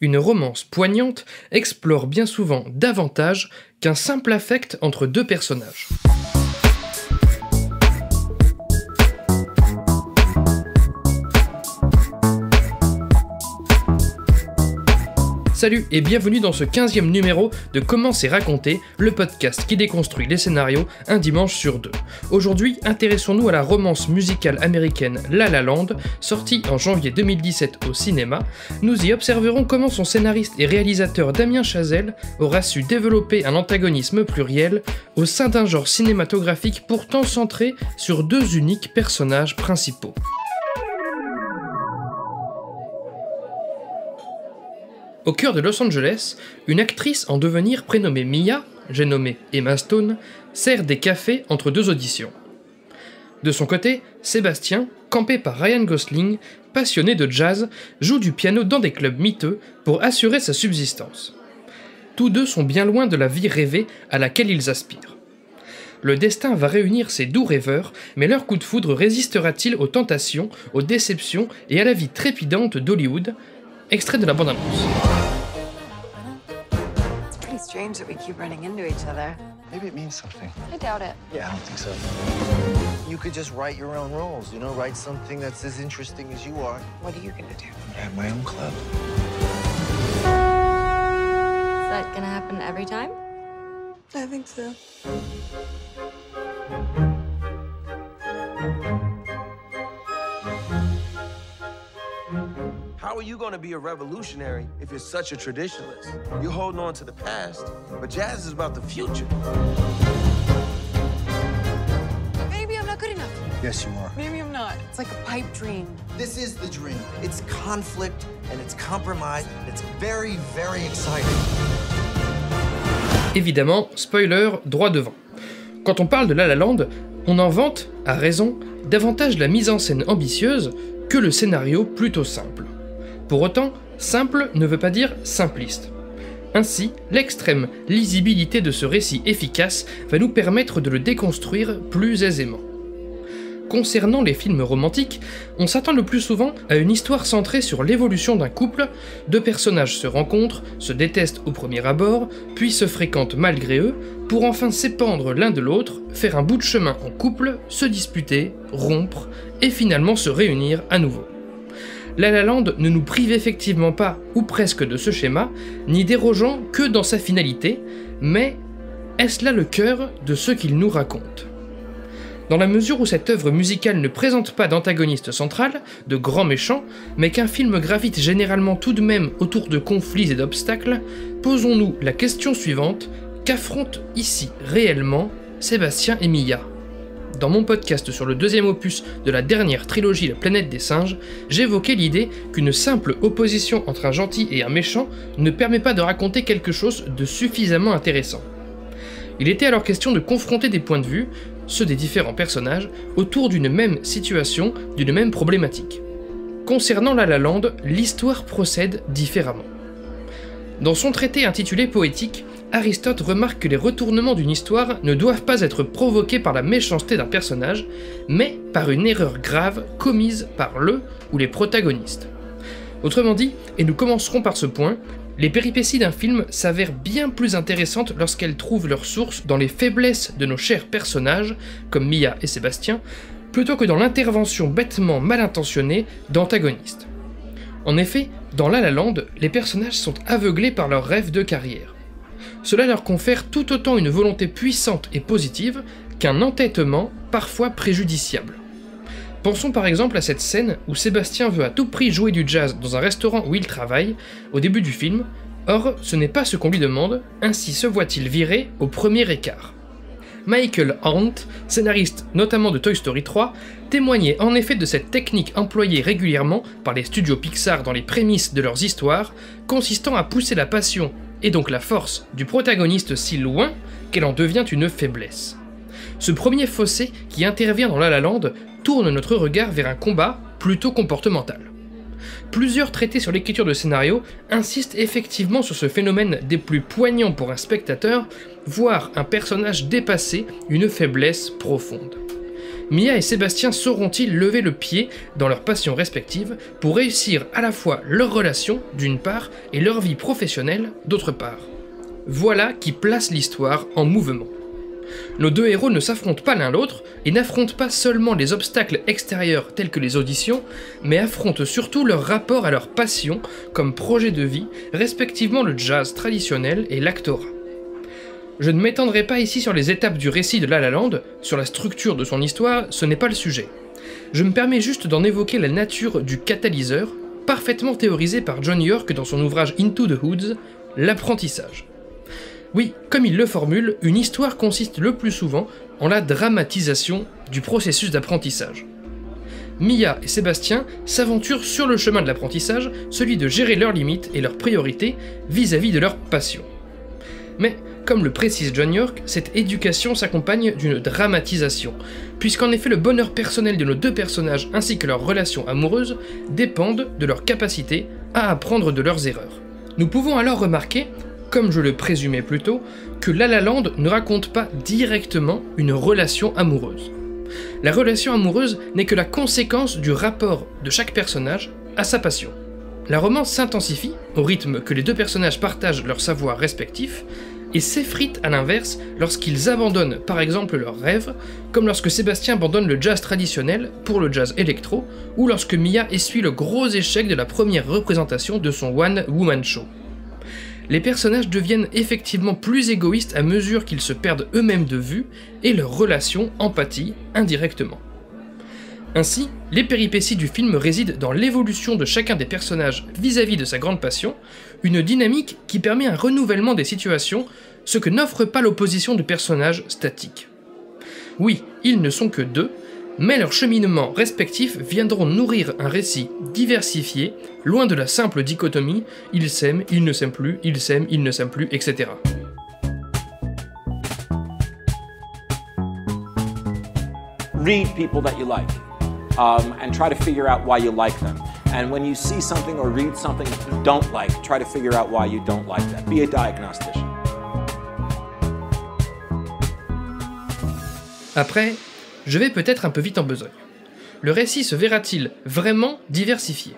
Une romance poignante explore bien souvent davantage qu'un simple affect entre deux personnages. Salut et bienvenue dans ce 15e numéro de Comment c'est raconté, le podcast qui déconstruit les scénarios un dimanche sur deux. Aujourd'hui, intéressons-nous à la romance musicale américaine La La Land, sortie en janvier 2017 au cinéma. Nous y observerons comment son scénariste et réalisateur Damien Chazelle aura su développer un antagonisme pluriel au sein d'un genre cinématographique pourtant centré sur deux uniques personnages principaux. Au cœur de Los Angeles, une actrice en devenir prénommée Mia, j'ai nommé Emma Stone, sert des cafés entre deux auditions. De son côté, Sébastien, campé par Ryan Gosling, passionné de jazz, joue du piano dans des clubs miteux pour assurer sa subsistance. Tous deux sont bien loin de la vie rêvée à laquelle ils aspirent. Le destin va réunir ces doux rêveurs, mais leur coup de foudre résistera-t-il aux tentations, aux déceptions et à la vie trépidante d'Hollywood? Extrait de la bande-annonce. It's pretty strange that we keep running into each other. Maybe it means something. I doubt it. Yeah, I don't think so. You could just write your own rules, you know, write something that's as interesting as you are. What are you gonna do? I have my own club. Is that gonna happen every time? I think so. How are you going to be a revolutionary if you're such a traditionalist? You're holding on to the past, but jazz is about the future. Maybe I'm not good enough. Yes, you are. Maybe I'm not. It's like a pipe dream. This is the dream. It's conflict and it's compromise. And it's very, very exciting. Évidemment, spoiler, droit devant. Quand on parle de La La Land, on en vante, à raison, davantage la mise en scène ambitieuse que le scénario plutôt simple. Pour autant, simple ne veut pas dire simpliste. Ainsi, l'extrême lisibilité de ce récit efficace va nous permettre de le déconstruire plus aisément. Concernant les films romantiques, on s'attend le plus souvent à une histoire centrée sur l'évolution d'un couple, deux personnages se rencontrent, se détestent au premier abord, puis se fréquentent malgré eux, pour enfin s'épandre l'un de l'autre, faire un bout de chemin en couple, se disputer, rompre, et finalement se réunir à nouveau. La La ne nous prive effectivement pas, ou presque, de ce schéma, ni dérogeant que dans sa finalité, mais est-ce là le cœur de ce qu'il nous raconte? Dans la mesure où cette œuvre musicale ne présente pas d'antagoniste central, de grand méchant, mais qu'un film gravite généralement tout de même autour de conflits et d'obstacles, posons-nous la question suivante, qu'affrontent ici réellement Sébastien et Mia? Dans mon podcast sur le deuxième opus de la dernière trilogie La planète des singes, j'évoquais l'idée qu'une simple opposition entre un gentil et un méchant ne permet pas de raconter quelque chose de suffisamment intéressant. Il était alors question de confronter des points de vue, ceux des différents personnages, autour d'une même situation, d'une même problématique. Concernant La La Land, l'histoire procède différemment. Dans son traité intitulé Poétique, Aristote remarque que les retournements d'une histoire ne doivent pas être provoqués par la méchanceté d'un personnage, mais par une erreur grave commise par le ou les protagonistes. Autrement dit, et nous commencerons par ce point, les péripéties d'un film s'avèrent bien plus intéressantes lorsqu'elles trouvent leur source dans les faiblesses de nos chers personnages, comme Mia et Sébastien, plutôt que dans l'intervention bêtement mal intentionnée d'antagonistes. En effet, dans La La Land, les personnages sont aveuglés par leurs rêves de carrière cela leur confère tout autant une volonté puissante et positive qu'un entêtement parfois préjudiciable. Pensons par exemple à cette scène où Sébastien veut à tout prix jouer du jazz dans un restaurant où il travaille, au début du film, or ce n'est pas ce qu'on lui demande, ainsi se voit-il virer au premier écart. Michael Hunt, scénariste notamment de Toy Story 3, témoignait en effet de cette technique employée régulièrement par les studios Pixar dans les prémices de leurs histoires, consistant à pousser la passion et donc la force du protagoniste si loin qu'elle en devient une faiblesse. Ce premier fossé qui intervient dans La La Land tourne notre regard vers un combat plutôt comportemental. Plusieurs traités sur l'écriture de scénario insistent effectivement sur ce phénomène des plus poignants pour un spectateur, voir un personnage dépasser une faiblesse profonde. Mia et Sébastien sauront-ils lever le pied dans leurs passions respectives pour réussir à la fois leur relation, d'une part, et leur vie professionnelle, d'autre part? Voilà qui place l'histoire en mouvement. Nos deux héros ne s'affrontent pas l'un l'autre et n'affrontent pas seulement les obstacles extérieurs tels que les auditions, mais affrontent surtout leur rapport à leur passion comme projet de vie, respectivement le jazz traditionnel et l'actorat. Je ne m'étendrai pas ici sur les étapes du récit de La La Land, sur la structure de son histoire, ce n'est pas le sujet. Je me permets juste d'en évoquer la nature du catalyseur, parfaitement théorisé par John York dans son ouvrage Into the Hoods, l'apprentissage. Oui, comme il le formule, une histoire consiste le plus souvent en la dramatisation du processus d'apprentissage. Mia et Sébastien s'aventurent sur le chemin de l'apprentissage, celui de gérer leurs limites et leurs priorités vis-à-vis de leur passion. Mais, comme le précise John York, cette éducation s'accompagne d'une dramatisation, puisqu'en effet le bonheur personnel de nos deux personnages ainsi que leurs relations amoureuses dépendent de leur capacité à apprendre de leurs erreurs. Nous pouvons alors remarquer comme je le présumais plus tôt, que La La Land ne raconte pas directement une relation amoureuse. La relation amoureuse n'est que la conséquence du rapport de chaque personnage à sa passion. La romance s'intensifie au rythme que les deux personnages partagent leur savoir respectif et s'effrite à l'inverse lorsqu'ils abandonnent par exemple leurs rêves, comme lorsque Sébastien abandonne le jazz traditionnel pour le jazz électro, ou lorsque Mia essuie le gros échec de la première représentation de son One Woman Show les personnages deviennent effectivement plus égoïstes à mesure qu'ils se perdent eux-mêmes de vue et leurs relations empathie indirectement. Ainsi, les péripéties du film résident dans l'évolution de chacun des personnages vis-à-vis de sa grande passion, une dynamique qui permet un renouvellement des situations, ce que n'offre pas l'opposition de personnages statiques. Oui, ils ne sont que deux, mais leurs cheminements respectifs viendront nourrir un récit diversifié, loin de la simple dichotomie il s'aime, il ne s'aime plus, il s'aime, il ne s'aime plus, etc. Read people that you like um, and try to figure out why you like them. And when you see something or read something you don't like, try to figure out why you don't like that. Be a diagnostician. Après, je vais peut-être un peu vite en besogne. Le récit se verra-t-il vraiment diversifié?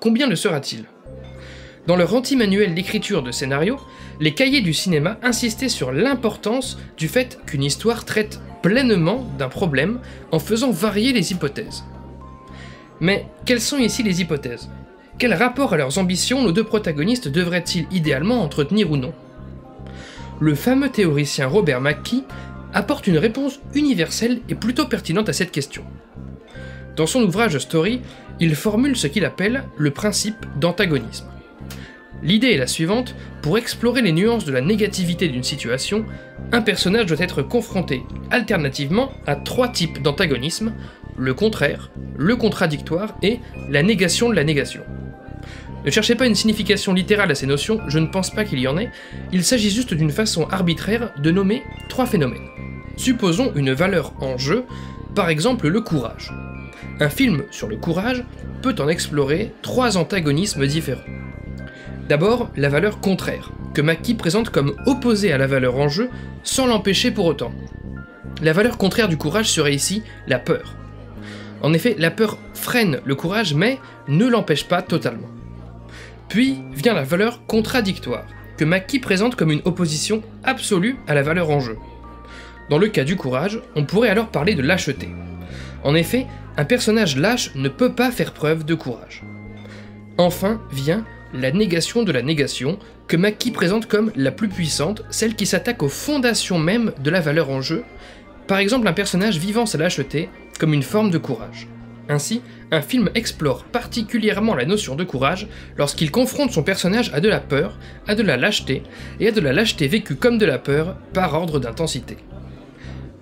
Combien le sera-t-il? Dans leur anti-manuel d'écriture de scénario, les cahiers du cinéma insistaient sur l'importance du fait qu'une histoire traite pleinement d'un problème en faisant varier les hypothèses. Mais quelles sont ici les hypothèses? Quel rapport à leurs ambitions nos deux protagonistes devraient-ils idéalement entretenir ou non? Le fameux théoricien Robert McKee apporte une réponse universelle et plutôt pertinente à cette question. Dans son ouvrage Story, il formule ce qu'il appelle le principe d'antagonisme. L'idée est la suivante, pour explorer les nuances de la négativité d'une situation, un personnage doit être confronté alternativement à trois types d'antagonisme, le contraire, le contradictoire et la négation de la négation. Ne cherchez pas une signification littérale à ces notions, je ne pense pas qu'il y en ait, il s'agit juste d'une façon arbitraire de nommer trois phénomènes. Supposons une valeur en jeu, par exemple le courage. Un film sur le courage peut en explorer trois antagonismes différents. D'abord, la valeur contraire, que Mackie présente comme opposée à la valeur en jeu, sans l'empêcher pour autant. La valeur contraire du courage serait ici la peur. En effet, la peur freine le courage, mais ne l'empêche pas totalement. Puis vient la valeur contradictoire, que Mackie présente comme une opposition absolue à la valeur en jeu. Dans le cas du courage, on pourrait alors parler de lâcheté. En effet, un personnage lâche ne peut pas faire preuve de courage. Enfin vient la négation de la négation, que Mackie présente comme la plus puissante, celle qui s'attaque aux fondations même de la valeur en jeu, par exemple un personnage vivant sa lâcheté comme une forme de courage. Ainsi, un film explore particulièrement la notion de courage lorsqu'il confronte son personnage à de la peur, à de la lâcheté, et à de la lâcheté vécue comme de la peur par ordre d'intensité.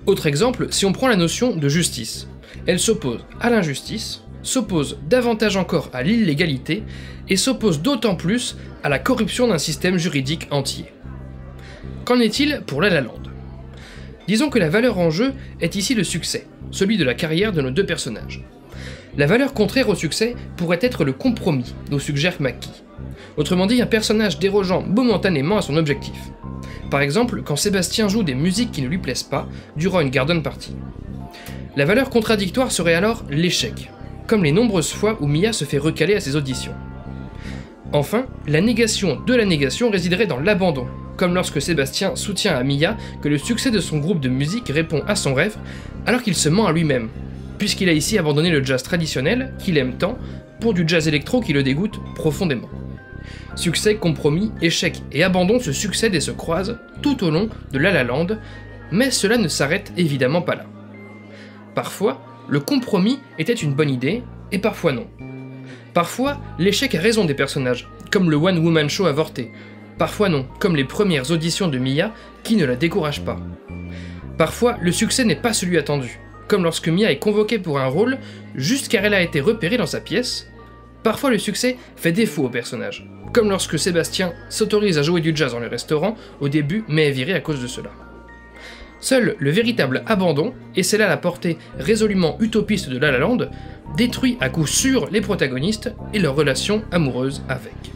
Autre exemple, si on prend la notion de justice. Elle s'oppose à l'injustice, s'oppose davantage encore à l'illégalité, et s'oppose d'autant plus à la corruption d'un système juridique entier. Qu'en est-il pour La La Land? Disons que la valeur en jeu est ici le succès, celui de la carrière de nos deux personnages. La valeur contraire au succès pourrait être le compromis, nous suggère Mackie. Autrement dit, un personnage dérogeant momentanément à son objectif. Par exemple, quand Sébastien joue des musiques qui ne lui plaisent pas durant une garden party. La valeur contradictoire serait alors l'échec, comme les nombreuses fois où Mia se fait recaler à ses auditions. Enfin, la négation de la négation résiderait dans l'abandon, comme lorsque Sébastien soutient à Mia que le succès de son groupe de musique répond à son rêve, alors qu'il se ment à lui-même, puisqu'il a ici abandonné le jazz traditionnel, qu'il aime tant, pour du jazz électro qui le dégoûte profondément. Succès, compromis, échec et abandon se succèdent et se croisent tout au long de La La Land, mais cela ne s'arrête évidemment pas là. Parfois, le compromis était une bonne idée, et parfois non. Parfois, l'échec a raison des personnages, comme le One Woman Show avorté. Parfois non, comme les premières auditions de Mia, qui ne la découragent pas. Parfois, le succès n'est pas celui attendu, comme lorsque Mia est convoquée pour un rôle juste car elle a été repérée dans sa pièce. Parfois, le succès fait défaut au personnage, comme lorsque Sébastien s'autorise à jouer du jazz dans le restaurant au début, mais est viré à cause de cela. Seul le véritable abandon, et c'est là la portée résolument utopiste de La La Land, détruit à coup sûr les protagonistes et leurs relations amoureuses avec.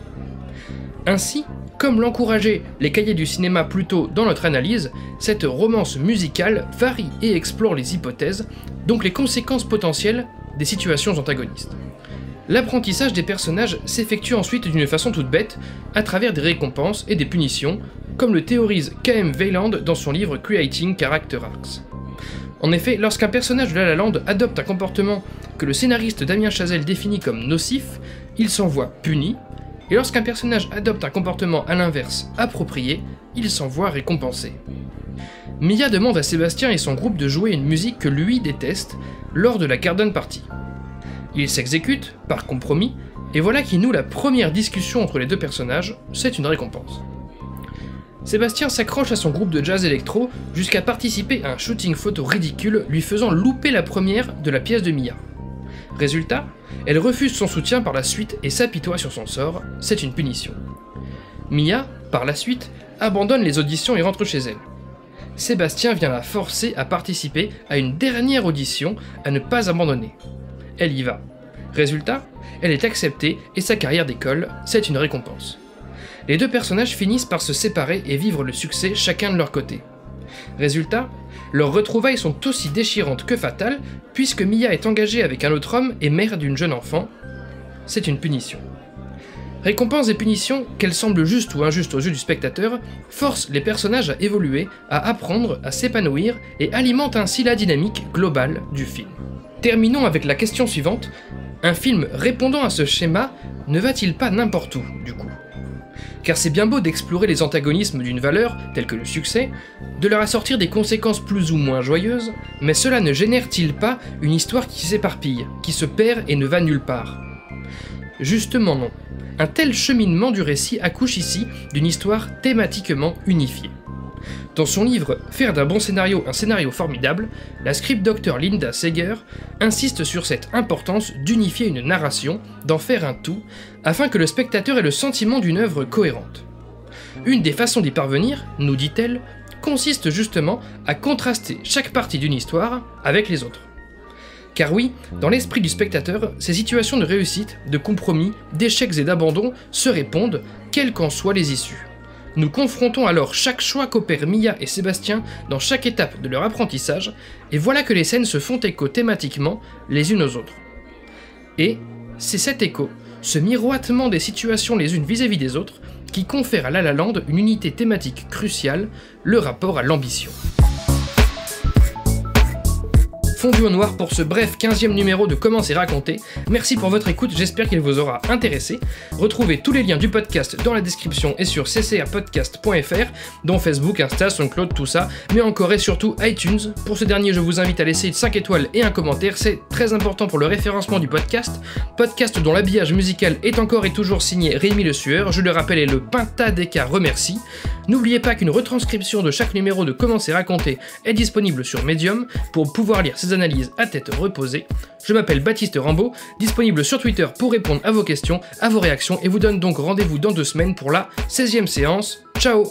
Ainsi, comme l'encourageaient les cahiers du cinéma plus tôt dans notre analyse, cette romance musicale varie et explore les hypothèses, donc les conséquences potentielles des situations antagonistes. L'apprentissage des personnages s'effectue ensuite d'une façon toute bête, à travers des récompenses et des punitions, comme le théorise K.M. Weiland dans son livre Creating Character Arcs. En effet, lorsqu'un personnage de La La Land adopte un comportement que le scénariste Damien Chazelle définit comme nocif, il s'en voit puni, et lorsqu'un personnage adopte un comportement à l'inverse approprié, il s'en voit récompensé. Mia demande à Sébastien et son groupe de jouer une musique que lui déteste lors de la Garden Party. Il s'exécute, par compromis, et voilà qui noue la première discussion entre les deux personnages, c'est une récompense. Sébastien s'accroche à son groupe de jazz électro jusqu'à participer à un shooting photo ridicule lui faisant louper la première de la pièce de Mia. Résultat, elle refuse son soutien par la suite et s'apitoie sur son sort, c'est une punition. Mia, par la suite, abandonne les auditions et rentre chez elle. Sébastien vient la forcer à participer à une dernière audition à ne pas abandonner. Elle y va. Résultat, elle est acceptée et sa carrière d'école, c'est une récompense les deux personnages finissent par se séparer et vivre le succès chacun de leur côté. Résultat, leurs retrouvailles sont aussi déchirantes que fatales, puisque Mia est engagée avec un autre homme et mère d'une jeune enfant. C'est une punition. Récompense et punitions, qu'elles semblent justes ou injustes aux yeux du spectateur, forcent les personnages à évoluer, à apprendre, à s'épanouir et alimentent ainsi la dynamique globale du film. Terminons avec la question suivante. Un film répondant à ce schéma ne va-t-il pas n'importe où, du coup? Car c'est bien beau d'explorer les antagonismes d'une valeur, telle que le succès, de leur assortir des conséquences plus ou moins joyeuses, mais cela ne génère-t-il pas une histoire qui s'éparpille, qui se perd et ne va nulle part? Justement non. Un tel cheminement du récit accouche ici d'une histoire thématiquement unifiée. Dans son livre Faire d'un bon scénario un scénario formidable, la script docteur Linda Seger insiste sur cette importance d'unifier une narration, d'en faire un tout, afin que le spectateur ait le sentiment d'une œuvre cohérente. Une des façons d'y parvenir, nous dit-elle, consiste justement à contraster chaque partie d'une histoire avec les autres. Car oui, dans l'esprit du spectateur, ces situations de réussite, de compromis, d'échecs et d'abandon se répondent, quelles qu'en soient les issues. Nous confrontons alors chaque choix qu'opèrent Mia et Sébastien dans chaque étape de leur apprentissage, et voilà que les scènes se font écho thématiquement les unes aux autres. Et c'est cet écho, ce miroitement des situations les unes vis-à-vis des autres, qui confère à La La Land une unité thématique cruciale, le rapport à l'ambition fondu au noir pour ce bref 15e numéro de Comment c'est raconté. Merci pour votre écoute, j'espère qu'il vous aura intéressé. Retrouvez tous les liens du podcast dans la description et sur ccrpodcast.fr, dont Facebook, Insta, SoundCloud, tout ça, mais encore et surtout iTunes. Pour ce dernier, je vous invite à laisser 5 étoiles et un commentaire, c'est très important pour le référencement du podcast. Podcast dont l'habillage musical est encore et toujours signé Rémi Le Sueur, je le rappelle, et le Pinta Deka remercie. N'oubliez pas qu'une retranscription de chaque numéro de Comment c'est raconté est disponible sur Medium pour pouvoir lire ces analyses à tête reposée. Je m'appelle Baptiste Rambaud, disponible sur Twitter pour répondre à vos questions, à vos réactions et vous donne donc rendez-vous dans deux semaines pour la 16e séance. Ciao